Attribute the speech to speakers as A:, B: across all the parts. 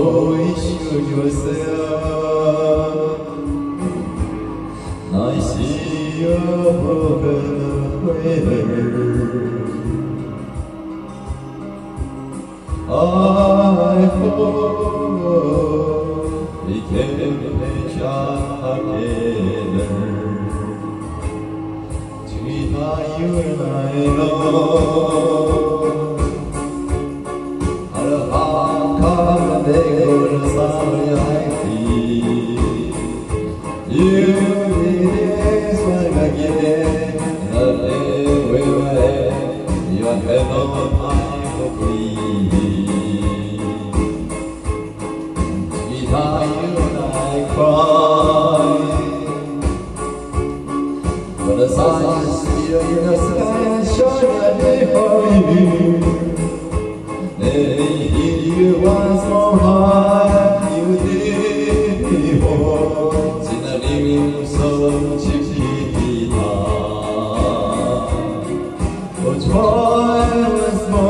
A: o ishu yosea naisi yobogana weber I hope we can reach together to you. Oh, try once more,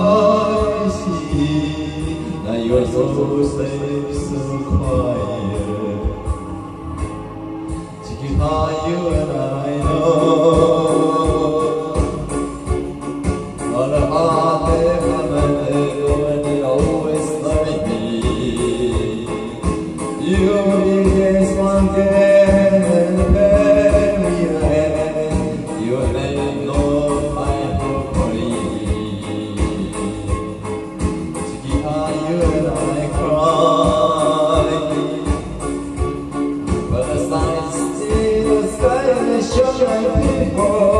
A: I see that you are so safe, so quiet. Taking by you and I know. All the heart they and they always love me. You will be one day. And shine